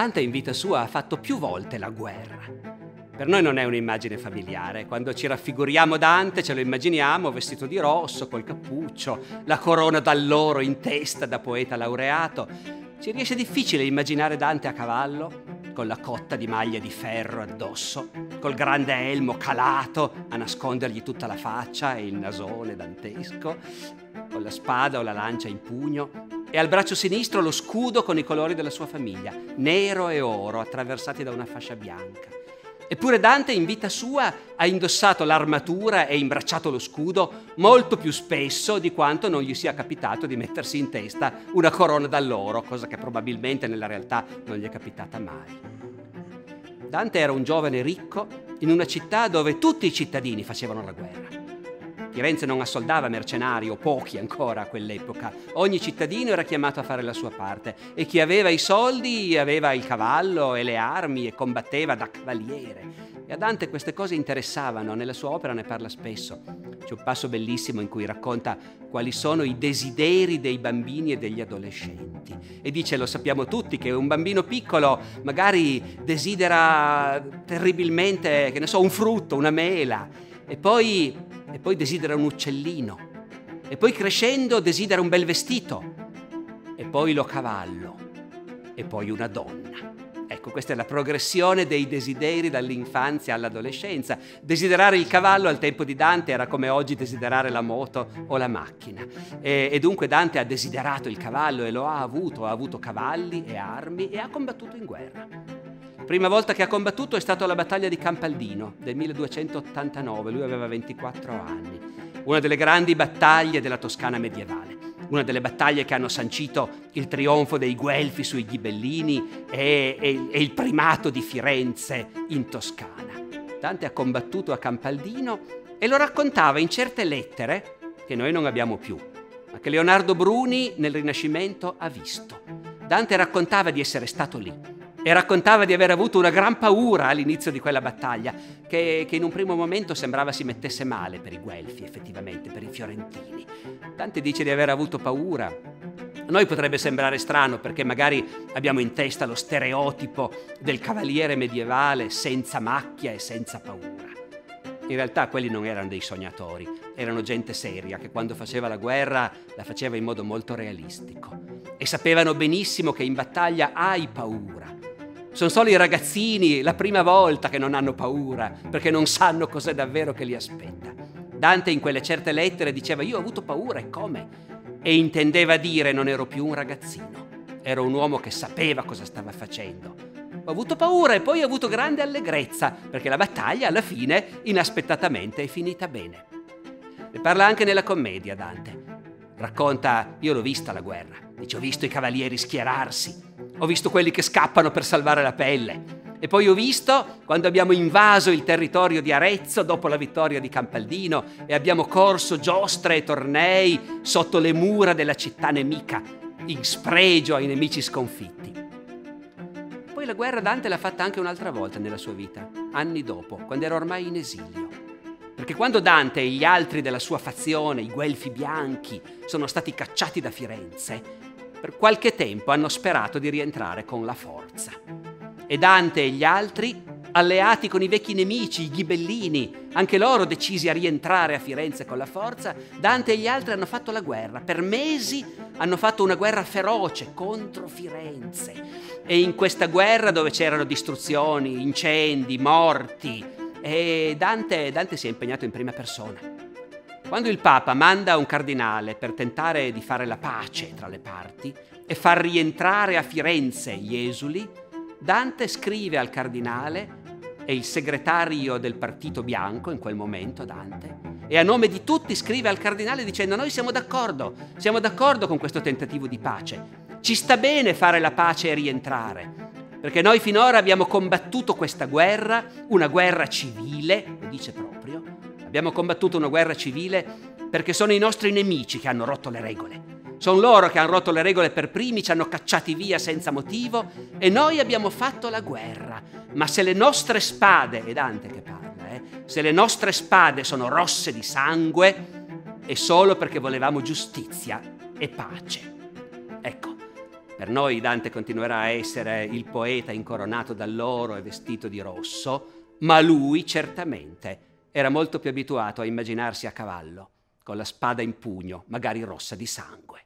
Dante in vita sua ha fatto più volte la guerra. Per noi non è un'immagine familiare. Quando ci raffiguriamo Dante ce lo immaginiamo vestito di rosso, col cappuccio, la corona d'alloro in testa da poeta laureato. Ci riesce difficile immaginare Dante a cavallo, con la cotta di maglia di ferro addosso, col grande elmo calato a nascondergli tutta la faccia e il nasone dantesco, con la spada o la lancia in pugno e al braccio sinistro lo scudo con i colori della sua famiglia, nero e oro attraversati da una fascia bianca. Eppure Dante in vita sua ha indossato l'armatura e imbracciato lo scudo molto più spesso di quanto non gli sia capitato di mettersi in testa una corona d'alloro, cosa che probabilmente nella realtà non gli è capitata mai. Dante era un giovane ricco in una città dove tutti i cittadini facevano la guerra. Firenze non assoldava mercenari o pochi ancora a quell'epoca. Ogni cittadino era chiamato a fare la sua parte e chi aveva i soldi aveva il cavallo e le armi e combatteva da cavaliere. E a Dante queste cose interessavano, nella sua opera ne parla spesso. C'è un passo bellissimo in cui racconta quali sono i desideri dei bambini e degli adolescenti. E dice, lo sappiamo tutti, che un bambino piccolo magari desidera terribilmente, che ne so, un frutto, una mela, e poi e poi desidera un uccellino, e poi crescendo desidera un bel vestito, e poi lo cavallo, e poi una donna. Ecco, questa è la progressione dei desideri dall'infanzia all'adolescenza. Desiderare il cavallo al tempo di Dante era come oggi desiderare la moto o la macchina. E, e, dunque Dante ha desiderato il cavallo e lo ha avuto, ha avuto cavalli e armi e ha combattuto in guerra prima volta che ha combattuto è stata la battaglia di Campaldino del 1289, lui aveva 24 anni, una delle grandi battaglie della Toscana medievale, una delle battaglie che hanno sancito il trionfo dei Guelfi sui Ghibellini e, e, e il primato di Firenze in Toscana. Dante ha combattuto a Campaldino e lo raccontava in certe lettere che noi non abbiamo più, ma che Leonardo Bruni nel Rinascimento ha visto. Dante raccontava di essere stato lì e raccontava di aver avuto una gran paura all'inizio di quella battaglia, che, che, in un primo momento sembrava si mettesse male per i Guelfi, effettivamente, per i fiorentini. Dante dice di aver avuto paura. A noi potrebbe sembrare strano perché magari abbiamo in testa lo stereotipo del cavaliere medievale senza macchia e senza paura. In realtà quelli non erano dei sognatori, erano gente seria che quando faceva la guerra la faceva in modo molto realistico e sapevano benissimo che in battaglia hai paura sono solo i ragazzini, la prima volta che non hanno paura, perché non sanno cos'è davvero che li aspetta. Dante in quelle certe lettere diceva io ho avuto paura e come? E intendeva dire non ero più un ragazzino, ero un uomo che sapeva cosa stava facendo. Ho avuto paura e poi ho avuto grande allegrezza, perché la battaglia alla fine inaspettatamente è finita bene. Ne parla anche nella commedia Dante. Racconta, io l'ho vista la guerra, dice ho visto i cavalieri schierarsi, ho visto quelli che scappano per salvare la pelle. E poi ho visto quando abbiamo invaso il territorio di Arezzo dopo la vittoria di Campaldino e abbiamo corso giostre e tornei sotto le mura della città nemica, in spregio ai nemici sconfitti. Poi la guerra Dante l'ha fatta anche un'altra volta nella sua vita, anni dopo, quando era ormai in esilio. Perché quando Dante e gli altri della sua fazione, i Guelfi bianchi, sono stati cacciati da Firenze, per qualche tempo hanno sperato di rientrare con la forza. E Dante e gli altri, alleati con i vecchi nemici, i ghibellini, anche loro decisi a rientrare a Firenze con la forza, Dante e gli altri hanno fatto la guerra. Per mesi hanno fatto una guerra feroce contro Firenze. E in questa guerra dove c'erano distruzioni, incendi, morti, e Dante, Dante si è impegnato in prima persona. Quando il Papa manda un cardinale per tentare di fare la pace tra le parti e far rientrare a Firenze gli esuli, Dante scrive al cardinale e il segretario del partito bianco in quel momento, Dante, e a nome di tutti scrive al cardinale dicendo noi siamo d'accordo, siamo d'accordo con questo tentativo di pace, ci sta bene fare la pace e rientrare, perché noi finora abbiamo combattuto questa guerra, una guerra civile, lo dice proprio, Abbiamo combattuto una guerra civile perché sono i nostri nemici che hanno rotto le regole. Sono loro che hanno rotto le regole per primi, ci hanno cacciati via senza motivo e noi abbiamo fatto la guerra. Ma se le nostre spade, è Dante che parla, eh, se le nostre spade sono rosse di sangue, è solo perché volevamo giustizia e pace. Ecco, Per noi Dante continuerà a essere il poeta incoronato dall'oro e vestito di rosso, ma lui certamente era molto più abituato a immaginarsi a cavallo, con la spada in pugno, magari rossa di sangue.